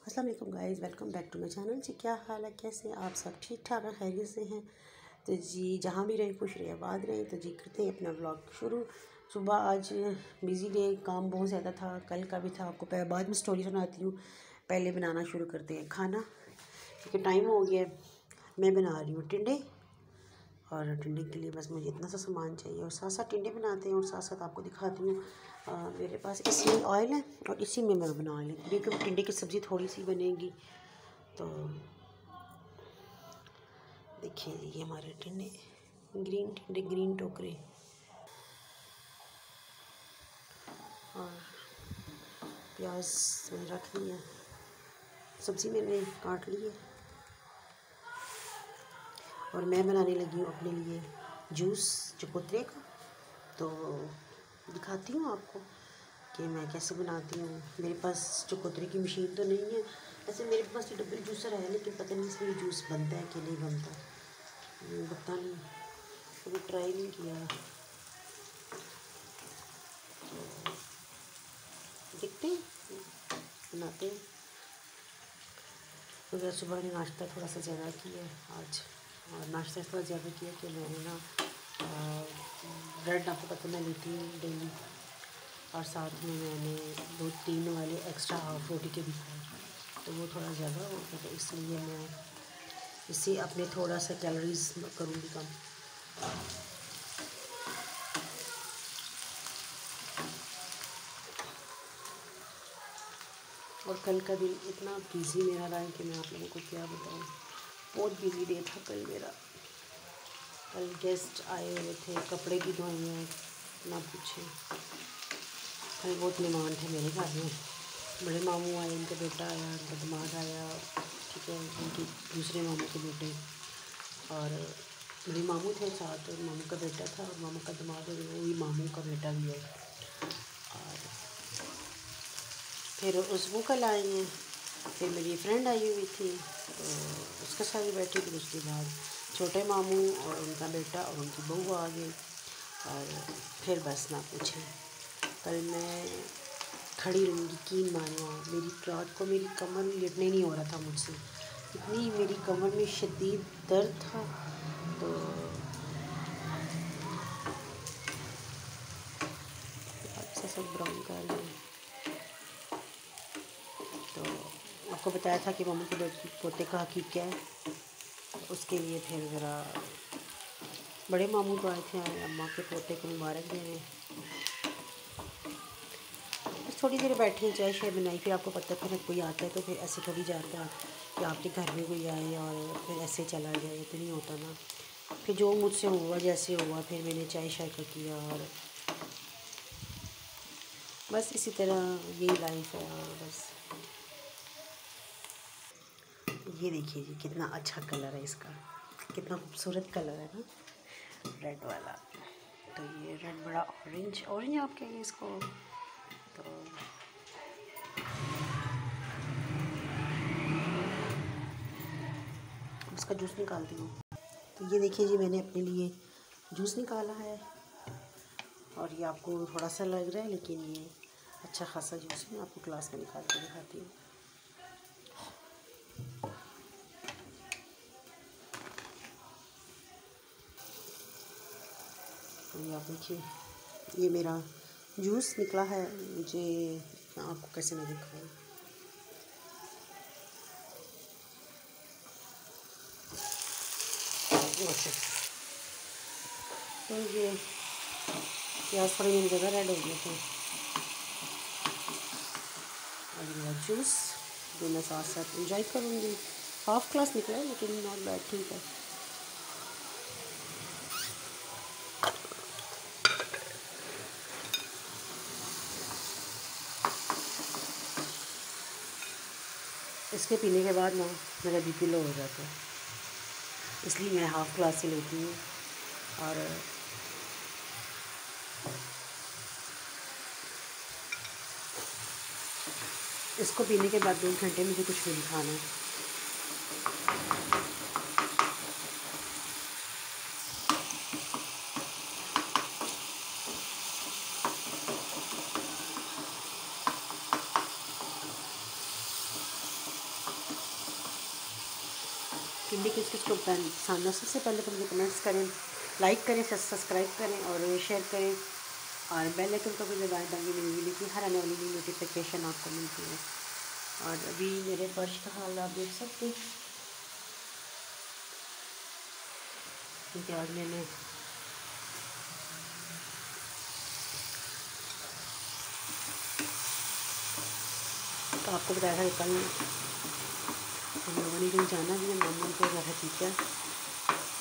अस्सलाम वालेकुम guys, welcome back to my channel. जी, क्या हाल है? कैसे आप सब? ठीक ठाक हैं? खैरियत से हैं? तो जी, जहाँ भी रहें, खुश रहे, आबाद रहें। तो जी, करते हैं अपना ब्लॉग शुरू। सुबह आज बिज़ी डे, काम बहुत ज़्यादा था। कल का भी था आपको बाद में स्टोरी सुनाती हूँ। पहले बनाना शुरू करते हैं खाना। क्योंकि टाइम हो गया मैं बना रही हूँ टिंडे। और टिंडे के लिए बस मुझे इतना सा सामान चाहिए। और साथ साथ टिंडे बनाते हैं और साथ साथ आपको दिखाती हूँ मेरे पास इसमें ऑयल है और इसी में मैं बना हूँ। क्योंकि टिंडे की सब्ज़ी थोड़ी सी बनेगी। तो देखिए, ये हमारे टिंडे ग्रीन टिंडे ग्रीन टोकरे। और प्याज मैंने रख लिया सब्ज़ी मैंने काट ली है। और मैं बनाने लगी हूँ अपने लिए जूस, चकोतरे का। तो दिखाती हूँ आपको कि मैं कैसे बनाती हूँ। मेरे पास चकोतरे की मशीन तो नहीं है। ऐसे मेरे पास तो डबल जूसर है, लेकिन पता नहीं इसमें जूस बनता है कि नहीं बनता। पता नहीं। कभी ट्राई नहीं किया। देखते हैं। बनाते हैं। तो सुबह ने नाश्ता थोड़ा सा ज़्यादा किया आज। और नाश्ता थोड़ा ज़्यादा किया कि मैंने ना ब्रेड आपको पता मैं लेती हूँ डेली और साथ में मैंने दो तीन वाले एक्स्ट्रा हाफ़ रोटी के भी खाए। तो वो थोड़ा ज़्यादा हो गया तो इसलिए मैं इससे अपने थोड़ा सा कैलोरीज करूँगी कम। और कल का दिन इतना बिज़ी मेरा रहा है कि मैं आप लोगों को क्या बताऊँ। बहुत बिज़ी डे था कल मेरा। कल गेस्ट आए हुए थे, कपड़े भी धोए हैं ना पूछे। कल बहुत मेहमान थे मेरे घर में। बड़े मामू आए उनका बेटा आया उनका दिमाग आया, ठीक है, उनके दूसरे मामू के बेटे। और बड़े मामू थे साथ, और मामू का बेटा था, और मामू का दिमाग वो भी मामू का बेटा भी है। और फिर उस वो कल आए हैं, फिर मेरी फ्रेंड आई हुई थी तो उसके साथ ही बैठी फिर उसके बाद छोटे मामू और उनका बेटा और उनकी बहू आ गई और फिर बस ना पूछे। कल मैं खड़ी रहूँगी, कीन मानो मेरी रात को मेरी कमर में लेटने नहीं हो रहा था मुझसे। इतनी मेरी कमर में शदीद दर्द था। तो सब ब्राउन कर तो आपको बताया था कि मम्मी के पोते का हकीक क्या है? उसके लिए फिर ज़रा बड़े मामू तो आए थे अम्मा के पोते को मुबारक देने बस थोड़ी देर बैठी चाय शाय बनाई, फिर आपको पता फिर कोई आता है तो फिर ऐसे कभी जाता कि आपके घर में कोई आए और फिर ऐसे चला जाए तो नहीं होता ना। फिर जो मुझसे हुआ, जैसे हुआ, फिर मैंने चाय शाय का किया और बस इसी तरह यही लाइफ है, बस। ये देखिए जी, कितना अच्छा कलर है इसका। कितना खूबसूरत कलर है ना। रेड वाला। तो ये रेड बड़ा ऑरेंज ऑरेंज आप कहेंगे इसको? तो उसका जूस निकालती हूँ। तो ये देखिए जी, मैंने अपने लिए जूस निकाला है। और ये आपको थोड़ा सा लग रहा है, लेकिन ये अच्छा खासा जूस मैं आपको क्लास में निकाल के दिखाती हूँ। ये आप देखिए, ये मेरा जूस निकला है। मुझे आपको कैसे नहीं दिखाऊँ? अच्छा। तो ये प्याज थोड़ी मेरी जगह रेड हो गए थे। और मेरा जूस जो मैं साथ साथ इंजॉय करूँगी। हाफ़ क्लास निकला है, लेकिन नॉट बैड ठीक है। इसके पीने के बाद ना मेरा बीपी लो हो जाता है। इसलिए मैं हाफ़ ग्लास ही लेती हूँ। और, इसको पीने के बाद दो घंटे मुझे कुछ नहीं खाना है। किंडी किस किस को है सबसे पहले तो मुझे कमेंट्स करें लाइक करें सब्सक्राइब करें और शेयर करें। और बेल आइकन को भी दबाएँ ताकि मेरी वीडियो की हर आने वाली नोटिफिकेशन आपको मिलती है। और अभी मेरे फर्श का हाल आप देख सकते हैं। क्योंकि आज मैंने तो आपको बताया था कल हम लोगों ने कहीं जाना भी है, मामू को रहा ठीक है।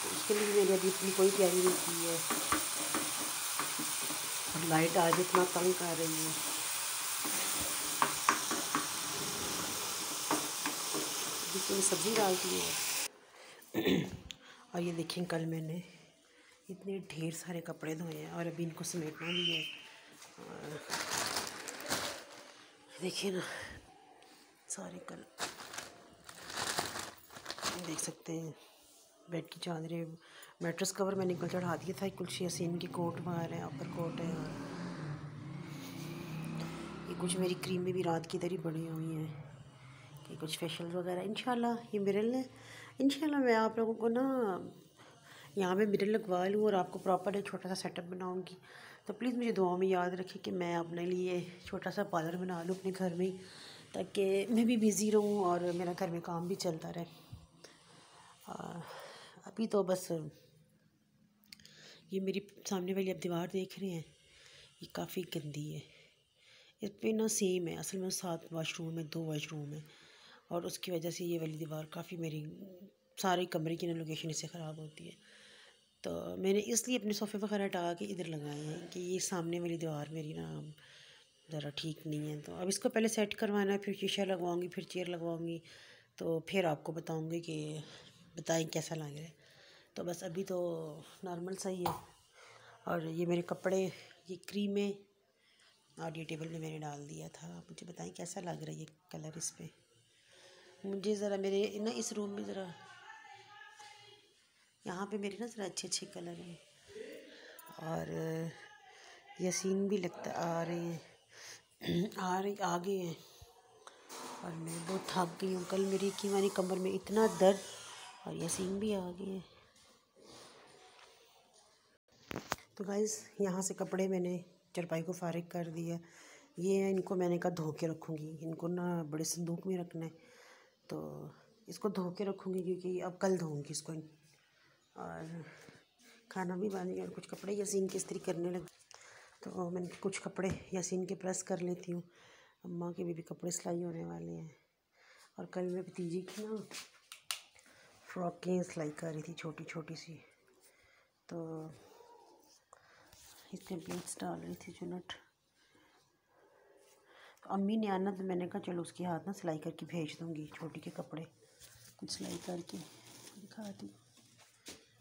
उसके लिए मैंने अभी इतनी कोई तैयारी नहीं की है। और लाइट आज इतना तंग कर रही है। जिसमें सब्ज़ी डालती है। और ये देखें कल मैंने इतने ढेर सारे कपड़े धोए हैं और अभी इनको समेटना भी है। देखिए ना, सारे कल देख सकते हैं। बेड की चादरें मेट्रस कवर मैंने कल चढ़ा दिया था। कुछ यासीन की कोट वगैरह है अपर कोट है। और ये कुछ मेरी क्रीमें भी रात की इधर ही बनी हुई हैं। कि कुछ फेशियल वगैरह। इन ये मिरल है इन मैं आप लोगों को ना, यहाँ पे मिरल लगवा लूँ और आपको प्रॉपर एक छोटा सा सेटअप बनाऊँगी। तो प्लीज़ मुझे दुआ में याद रखें कि मैं अपने लिए छोटा सा पार्लर बना लूँ अपने घर में ताकि मैं भी बिज़ी रहूँ और मेरा घर में काम भी चलता रहे। अभी तो बस, ये मेरी सामने वाली आप दीवार देख रहे हैं, ये काफ़ी गंदी है। इस पर ना सेम है, असल में सात वाशरूम है, दो वाशरूम है, और उसकी वजह से ये वाली दीवार काफ़ी मेरी, सारे कमरे की ना लोकेशन इससे ख़राब होती है। तो मैंने इसलिए अपने सोफ़े वगैरह हटा के इधर लगाए हैं कि ये सामने वाली दीवार मेरी ना ज़रा ठीक नहीं है। तो अब इसको पहले सेट करवाना है, फिर शीशा लगवाऊँगी, फिर चेयर लगवाऊँगी तो फिर आपको बताऊँगी कि बताएँ कैसा लग रहा है। तो बस अभी तो नॉर्मल सही है और ये मेरे कपड़े, ये क्रीमें और ये टेबल में मैंने डाल दिया था। मुझे बताएँ कैसा लग रहा है ये कलर इस पर मुझे ज़रा मेरे ना इस रूम में ज़रा, यहाँ पे मेरे ना ज़रा अच्छे अच्छे कलर हैं। और यसीन भी लगता, आ रहे हैं। आ रही आगे हैं। और मैं बहुत थक गई हूँ। कल मेरी कि मेरी कमर में इतना दर्द और यसीन भी आ गए हैं तो गाइज़ यहाँ से कपड़े मैंने चरपाई को फारिग कर दिया ये इनको मैंने कहा धो के रखूँगी। इनको ना बड़े संदूक में रखना है। तो इसको धो के रखूँगी क्योंकि अब कल धोऊँगी इसको। और खाना भी बन और कुछ कपड़े यासीन की इस्त्री करने लगे। तो मैंने कुछ कपड़े यासीन के प्रेस कर लेती हूँ। अम्मा के भी, भी कपड़े सिलाई होने वाले हैं। और कल मैं भतीजी की ना फ्रॉकें सिलाई कर रही थी छोटी छोटी सी। तो इसमें प्लेट्स डाल रही थी चुनट। तो अम्मी ने आना तो मैंने कहा, चलो उसके हाथ ना सिलाई करके भेज दूँगी, छोटी के कपड़े। कुछ सिलाई करके दिखा दी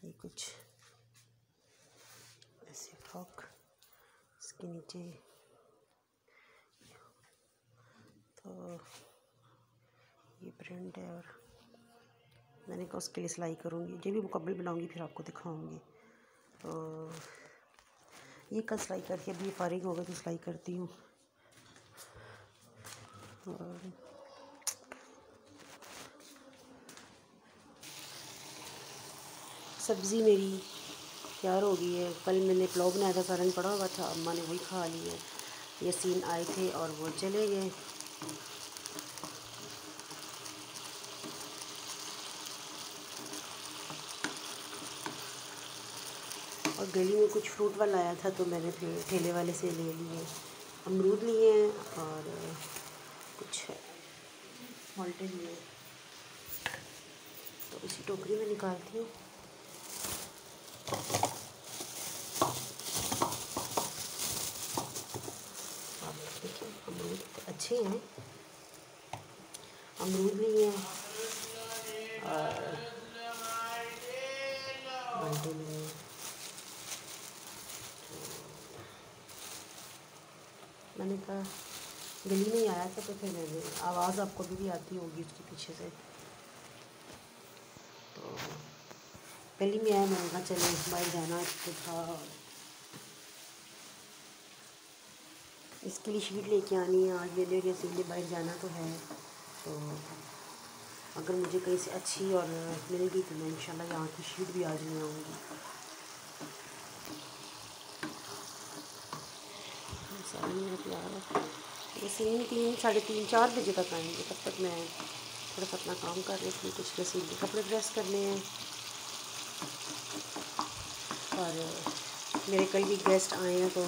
ये कुछ ऐसे फ्रॉक, इसके नीचे। तो ये प्रिंट है और मैंने कहा उसके लिए सिलाई करूँगी जब भी मुकम्मल बनाऊँगी फिर आपको दिखाऊँगी। तो ये कल सिलाई करके अभी फारिग हो गई तो सिलाई करती हूँ। सब्ज़ी मेरी तैयार हो गई है। कल मैंने पुलाव बनाया था सारन पड़ा हुआ था, अम्मा ने वही खा लिया। ये सीन आए थे और वो चले गए। गली में कुछ फ्रूट वाला आया था तो मैंने फिर ठेले वाले से ले लिए। अमरूद लिए हैं और कुछ मॉल्टे लिए। तो इसी टोकरी में निकालती हूँ। देखिए अमरूद अच्छे हैं। अमरूद लिए हैं। और मल्टे लिए हैं मैंने कहा गली में ही आया था तो फिर मैंने आवाज़ आपको भी, भी आती होगी उसके पीछे से। तो गली में आया मैंने कहा चलो बाहर जाना तो था। इसके लिए शीट लेके आनी है आज मेरे लिए सीधे बाहर जाना तो है। तो अगर मुझे कहीं से अच्छी और मिलेगी तो मैं इंशाल्लाह यहाँ की शीट भी आज ले आऊँगी। सारा मेरा प्यार है। जैसे तीन, साढ़े तीन, चार बजे तक आएँगे, तब तक मैं थोड़ा सा अपना काम कर रही थी, कुछ जैसे कपड़े प्रेस करने हैं। और मेरे कल भी गेस्ट आए हैं तो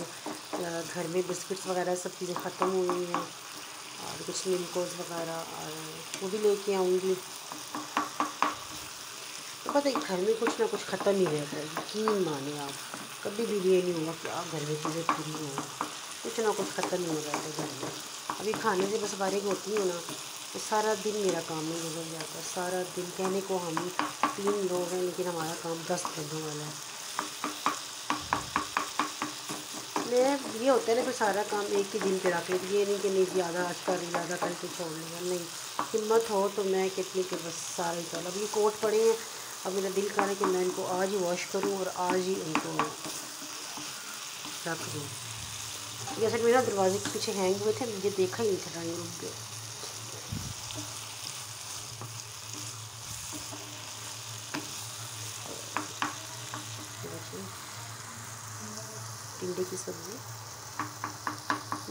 घर में बिस्किट्स वगैरह सब चीज़ें ख़त्म हुई हैं, और कुछ निमकोज वगैरह, और वो भी लेके आऊँगी। तो पता है, घर में कुछ ना कुछ ख़त्म ही रहता है, यकीन माने आप, कभी भी ये नहीं होगा कि आप घर में चीज़ें पूरी हों कुछ ना कुछ ख़त्म ही हो जाता है। घर अभी खाने से बस बारिक होती हूँ ना तो सारा दिन मेरा काम ही गुजर जाता है, सारा दिन कहने को हम तीन लोग हैं, लेकिन हमारा काम दस बंदों वाला है। मैं ये होता है ना, फिर सारा काम एक ही दिन पे रख लेती ये नहीं कि नहीं ज़्यादा आज कर ज़्यादा कल के छोड़ लिया। नहीं, हिम्मत हो तो मैं कितनी के बस सारा ही चल। अब ये कोट पड़े हैं, अब मेरा दिल कर रहा है कि मैं इनको आज ही वॉश करूँ और आज ही इनको रख दूँ। ये असल मेरा दरवाजे के पीछे हैंग हुए थे, मुझे देखा ही नहीं था ड्राइंग रूम पे। टिंडे की सब्ज़ी।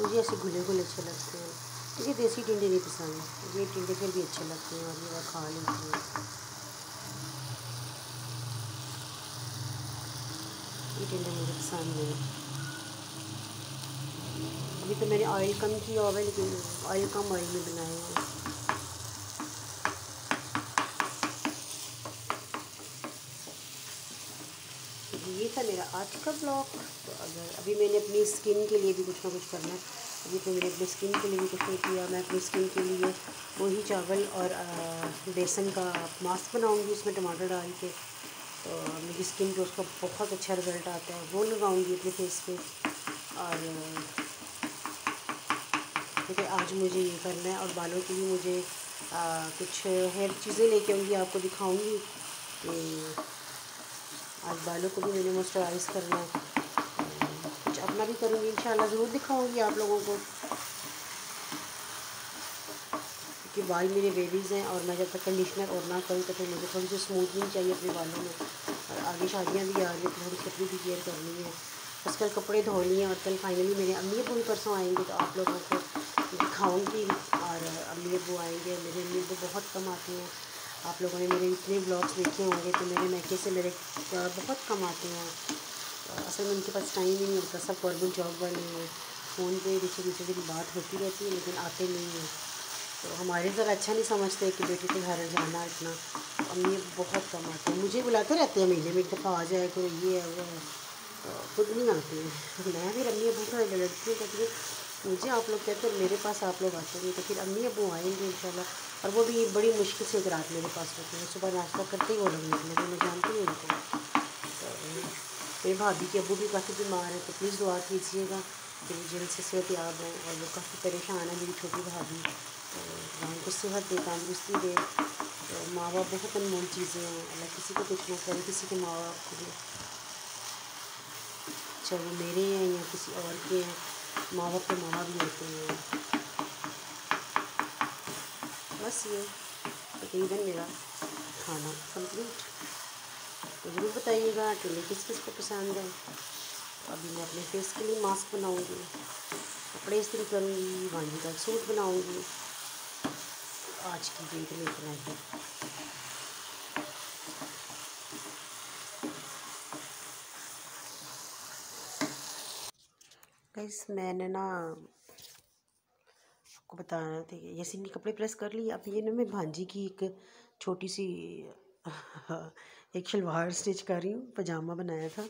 मुझे ऐसे घुले घुले अच्छे लगते हैं। मुझे देसी टिंडे नहीं पसंद। मुझे टिंडे फिर भी अच्छे लगते हैं, और ये खा लेती हूँ। ये टिंडे मुझे पसंद नहीं। अभी तो मैंने ऑयल कम किया हुआ है, लेकिन ऑयल कम ऑयल में बनाए हैं। ये था मेरा आज का ब्लॉग तो अगर अभी मैंने अपनी स्किन के लिए भी कुछ ना कुछ करना है, अभी तो मैंने अपनी स्किन के लिए भी कुछ नहीं किया, मैं अपनी स्किन के लिए वही चावल और बेसन का मास्क बनाऊँगी, उसमें टमाटर डाल के। तो मेरी स्किन पे उसका बहुत अच्छा रिज़ल्ट आता है, वो लगाऊँगी अपने फेस पे। और क्योंकि आज मुझे ये करना है और बालों के लिए मुझे आ, कुछ हेयर चीज़ें लेके आऊँगी आपको दिखाऊँगी। कि आज बालों को भी मैंने मॉइस्चराइज़ करना है। कुछ अपना भी करूँगी इंशाल्लाह ज़रूर दिखाऊँगी आप लोगों को। क्योंकि बाल मेरे बेबीज़ हैं और मैं जब तक कंडीशनर और ना करूँ तो फिर मुझे थोड़ी सी स्मूथनिंग चाहिए अपने बालों में। और आगे शादियाँ भी आ रही हैं तो थोड़ी सी अपनी भी केयर करनी है। आजकल कपड़े धो लिए और कल फाइनली मेरे अम्मी भी परसों आएँगे तो आप लोगों को दिखाऊँगी और अम्मी अबू आएँगे, मेरे अम्मी अबू बहुत कम आते हैं। आप लोगों ने मेरे इतने ब्लॉग्स देखे होंगे तो मेरे मैके से मेरे बहुत कम आते हैं। असल में उनके पास टाइम ही नहीं होता, सब गवर्नमेंट जॉब वाले हैं। फ़ोन पे पीछे पीछे की बात होती रहती है, लेकिन आते नहीं हैं। तो हमारे घर अच्छा नहीं समझते कि बेटे के घर जाना इतना अम्मी बहुत कम आते हैं। मुझे बुलाते रहते हैं महीने में, एक दफ़ा आ जाए, कोई ये है वो है तो खुद नहीं आते हैं। मैं फिर अम्मी अबू का लड़की कहती हूँ मुझे आप लोग कहते हैं, मेरे पास आप लोग आते हैं तो फिर अम्मी अबू आएँगे इंशाल्लाह। और वो भी बड़ी मुश्किल से एक रात मेरे पास होते हैं। सुबह नाश्ता करते ही वो लोग निकले मैं जानती हूँ उनको। तो मेरी भाभी के अबू भी काफ़ी बीमार है तो प्लीज़ दुआ कीजिएगा कि जल्द से सेहत याब हैं और वो काफ़ी परेशान है मेरी छोटी भाभी। तो उनको सेहत दे, तंदरुस्ती दे। तो माँ बाप बहुत अनमोल चीज़ें हैं, अल्लाह किसी को कुछ ना करे, किसी के माँ बाप को भी। चाहे वो मेरे हैं या किसी और के हैं माँ बाप के माँ भी होते हैं। बस ये तकरीबन मेरा खाना कंप्लीट तो ज़रूर बताइएगा टिले किस किस को पसंद है। अभी मैं अपने फेस के लिए मास्क बनाऊँगी। कपड़े इस्त्री करूँगी वानी का सूट बनाऊँगी। आज की डेट में इतना ही। मैंने ना आपको बताना था जैसे इनके कपड़े प्रेस कर लिए अब ये ना मैं भांजी की एक छोटी सी एक शलवार स्टिच कर रही हूँ पजामा बनाया था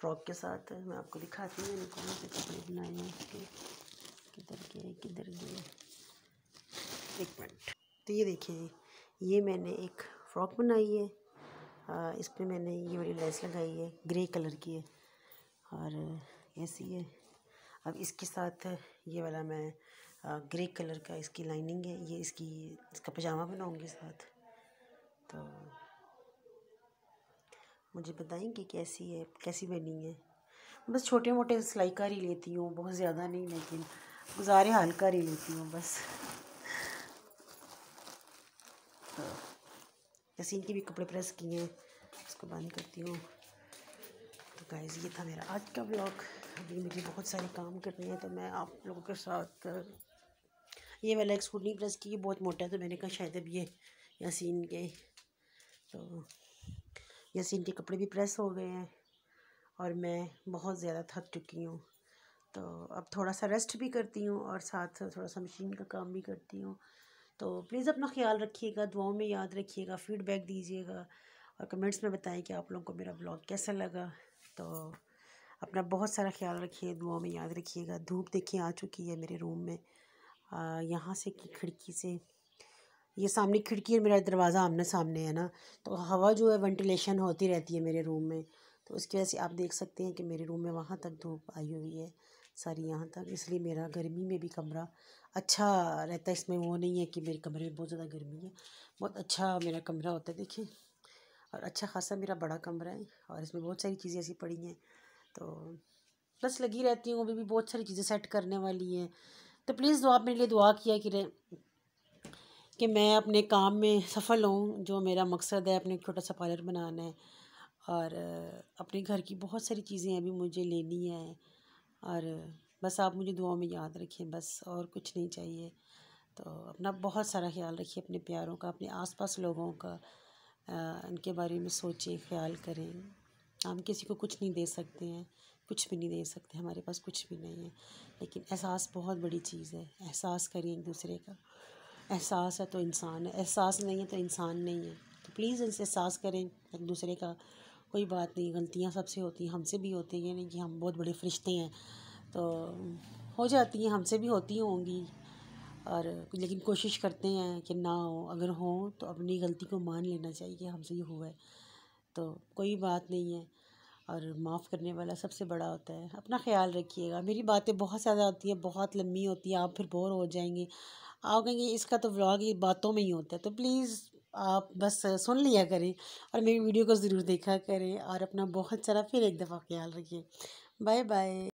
फ्रॉक के साथ। मैं आपको दिखाती हूँ मैंने कौन से कपड़े बनाए हैं उसके किधर गए किधर गए? एक मिनट। तो ये देखिए ये मैंने एक फ़्रॉक बनाई है आ, इस पर मैंने ये वाली लेस लगाई है ग्रे कलर की है। और ऐसी है। अब इसके साथ ये वाला मैं ग्रे कलर का इसकी लाइनिंग है, ये इसकी, इसका पजामा बनाऊँगी साथ। तो मुझे बताएँगे कैसी है, कैसी बनी है? बस छोटे मोटे सिलाई कर ही लेती हूँ, बहुत ज़्यादा नहीं, लेकिन गुजारे हाल कर ही लेती हूँ, बस। तो के भी कपड़े प्रेस किए हैं, उसको बंद करती हूँ। तो गाइज़ ये था मेरा आज का ब्लॉग अभी मुझे बहुत सारे काम करने हैं तो मैं आप लोगों के साथ, ये वाला एक सूट नहीं प्रेस की बहुत मोटा है तो मैंने कहा शायद अब ये यासीन के तो यासीन के कपड़े भी प्रेस हो गए हैं, और मैं बहुत ज़्यादा थक चुकी हूँ। तो अब थोड़ा सा रेस्ट भी करती हूँ, और साथ थोड़ा सा मशीन का काम भी करती हूँ। तो प्लीज़ अपना ख्याल रखिएगा, दुआओं में याद रखिएगा फीडबैक दीजिएगा, और कमेंट्स में बताएँ कि आप लोगों को मेरा ब्लॉग कैसा लगा। तो अपना बहुत सारा ख्याल रखिए, दुआओं में याद रखिएगा। धूप देखिए, आ चुकी है मेरे रूम में। यहाँ से की खिड़की से। ये सामने खिड़की और मेरा दरवाज़ा आमने सामने है ना? तो हवा जो है, वेंटिलेशन होती रहती है मेरे रूम में। तो उसकी वजह से आप देख सकते हैं कि मेरे रूम में वहाँ तक धूप आई हुई है, सारी यहाँ तक। इसलिए मेरा गर्मी में भी कमरा अच्छा रहता है। इसमें वो नहीं है कि मेरे कमरे में बहुत ज़्यादा गर्मी है। बहुत अच्छा मेरा कमरा होता है, देखिए। और अच्छा खासा मेरा बड़ा कमरा है और इसमें बहुत सारी चीज़ें ऐसी पड़ी हैं। तो बस लगी रहती हूँ, अभी भी बहुत सारी चीज़ें सेट करने वाली हैं। तो प्लीज़ दुआ मेरे लिए दुआ किया कि कि मैं अपने काम में सफल हूँ जो मेरा मकसद है अपने छोटा सा पार्लर बनाना है। और अपने घर की बहुत सारी चीज़ें अभी मुझे लेनी है। और बस आप मुझे दुआ में याद रखें, बस और कुछ नहीं चाहिए। तो अपना बहुत सारा ख्याल रखिए अपने प्यारों का, अपने आसपास लोगों का। इनके बारे में सोचें ख्याल करें। हम किसी को कुछ नहीं दे सकते हैं, कुछ भी नहीं दे सकते, हमारे पास कुछ भी नहीं है। लेकिन एहसास बहुत बड़ी चीज़ है, एहसास करें एक दूसरे का। एहसास है तो इंसान है, एहसास नहीं है तो इंसान नहीं है। तो प्लीज़ इनसे एहसास करें, एक दूसरे का कोई बात नहीं, गलतियाँ सबसे होती हैं, हमसे भी होती हैं नहीं कि हम बहुत बड़े फरिश्ते हैं। तो हो जाती हैं, हमसे भी होती होंगी। और लेकिन कोशिश करते हैं कि ना हो, अगर हो तो अपनी गलती को मान लेना चाहिए हमसे ये हुआ है। तो कोई बात नहीं है। और माफ़ करने वाला सबसे बड़ा होता है। अपना ख्याल रखिएगा। मेरी बातें बहुत ज़्यादा होती हैं, बहुत लंबी होती हैं, आप फिर बोर हो जाएँगे। आप कहेंगे, इसका तो व्लॉग ये बातों में ही होता है। तो प्लीज़ आप बस सुन लिया करें और मेरी वीडियो को ज़रूर देखा करें और अपना बहुत सारा फिर एक दफ़ा ख्याल रखिए। Bye bye.